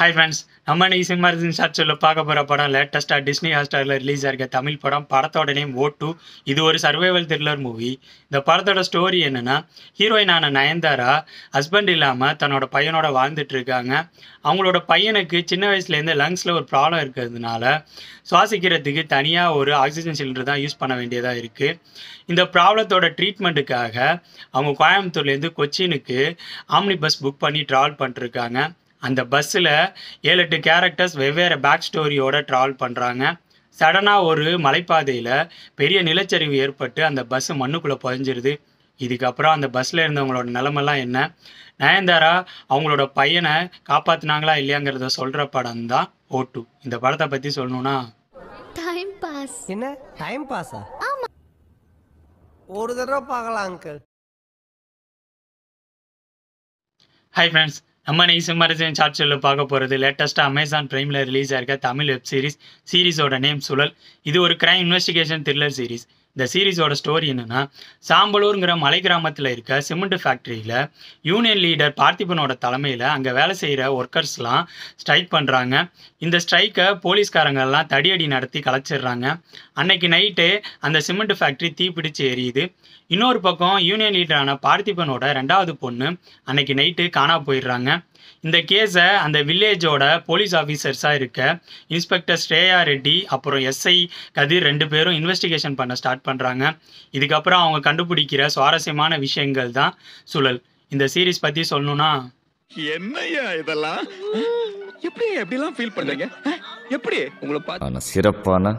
Hi friends நம்ம இன்னைக்கு சிம்மர்ஜின் short சொல்ல பார்க்க போகிற படம் லேட்டஸ்ட்டாக டிஸ்னி ஹாட்ஸ்டாரில் ரிலீஸ் ஆகிருக்க தமிழ் படம். படத்தோட நேம் ஓ டூ இது ஒரு சர்வைவல் த்ரில்லர் மூவி இந்த படத்தோட ஸ்டோரி என்னென்னா ஹீரோயினான நயன்தாரா ஹஸ்பண்ட் இல்லாமல் தன்னோட பையனோட வாழ்ந்துட்டு இருக்காங்க. அவங்களோட பையனுக்கு சின்ன வயசுலேருந்து லங்ஸில் ஒரு ப்ராப்ளம் இருக்கிறதுனால சுவாசிக்கிறதுக்கு தனியாக ஒரு ஆக்சிஜன் சிலிண்டர் தான் யூஸ் பண்ண வேண்டியதாக இருக்குது இந்த ப்ராப்ளத்தோட ட்ரீட்மெண்ட்டுக்காக அவங்க கோயம்புத்தூர்லேருந்து கொச்சினுக்கு ஆம்னி பஸ் புக் பண்ணி ட்ராவல் பண்ணிருக்காங்க அந்த பஸ்ஸில் ஏழு எட்டு கேரக்டர்ஸ் வெவ்வேறு பேக் ஸ்டோரியோட ட்ராவல் பண்ணுறாங்க சடனாக ஒரு மலைப்பாதையில் பெரிய நிலச்சரிவு ஏற்பட்டு அந்த பஸ்ஸு மண்ணுக்குள்ளே புதஞ்சிருது. இதுக்கப்புறம் அந்த பஸ்ஸில் இருந்தவங்களோட நிலமெல்லாம் என்ன? நயன்தாரா அவங்களோட பையனை காப்பாற்றினாங்களா இல்லையாங்கிறத சொல்கிற படம் தான் ஓட்டு இந்த படத்தை பற்றி சொல்லணும்னா? டைம் பாஸ் என்ன? டைம் பாஸா ஒரு தடவை பார்க்கலாம் அங்கிள் ஹாய் ஃப்ரெண்ட்ஸ் நம்ம நீ சிம்மரசன் சார்ட் பார்க்க போகிறது லேட்டஸ்ட்டாக அமேசான் ப்ரைமில் ரிலீஸ் ஆயிருக்க தமிழ் வெப் சீரிஸ் சீரிஸோட நேம் சுழல். இது ஒரு கிரைம் இன்வெஸ்டிகேஷன் த்ரில்லர் சீரிஸ் இந்த சீரீஸோட ஸ்டோரி என்னன்னா சாம்பலூருங்கிற மலை கிராமத்தில் இருக்க சிமெண்ட் ஃபேக்ட்ரியில் யூனியன் லீடர் பார்த்திபனோட தலைமையில் அங்கே வேலை செய்கிற ஒர்க்கர்ஸ்லாம் ஸ்ட்ரைக் பண்ணுறாங்க இந்த ஸ்ட்ரைக்கை போலீஸ்காரங்கெல்லாம் தடியடி நடத்தி கலைச்சிடுறாங்க. அன்னைக்கு நைட்டு அந்த சிமெண்ட் ஃபேக்ட்ரி தீப்பிடிச்சு எரியுது. இன்னொரு பக்கம் யூனியன் லீடரான பார்த்திபனோட ரெண்டாவது பொண்ணு அன்னைக்கு நைட்டு காணா போயிடுறாங்க. இந்த கேஸை அந்த வில்லேஜோட போலீஸ் ஆஃபீஸர்ஸாக இருக்க இன்ஸ்பெக்டர் ஸ்ரேயா ரெட்டி அப்புறம் எஸ்ஐ கதிர் ரெண்டு பேரும் இன்வெஸ்டிகேஷன் பண்ண ஸ்டார்ட் பண்ணுறாங்க இதுக்கப்புறம் அவங்க கண்டுபிடிக்கிற சுவாரஸ்யமான விஷயங்கள் தான் சுழல். இந்த சீரிஸ் பற்றி சொல்லணும்னா என்னய்யா இதெல்லாம்? எப்படி எப்படிலாம் ஃபீல் பண்றீங்க அஹ், எப்படி? உங்களை பார்த்து சிறப்பான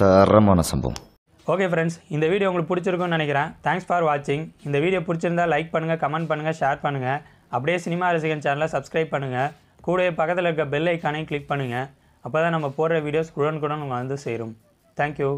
தரமான சம்பவம். ஓகே ஃப்ரெண்ட்ஸ் இந்த வீடியோ உங்களுக்கு பிடிச்சிருக்கும்னு நினைக்கிறேன். தேங்க்ஸ் ஃபார் வாட்சிங் இந்த வீடியோ பிடிச்சிருந்தா லைக் பண்ணுங்கள் கமெண்ட் பண்ணுங்கள் ஷேர் பண்ணுங்கள் அப்படியே சினிமா ரசிகன் சேனலை சப்ஸ்கிரைப் பண்ணுங்கள் கூடவே பக்கத்தில் இருக்க பெல் ஐக்கானையும் கிளிக் பண்ணுங்கள் அப்போ தான் நம்ம போடுற வீடியோஸ் குடன் உங்களுக்கு வந்து சேரும். தேங்க்யூ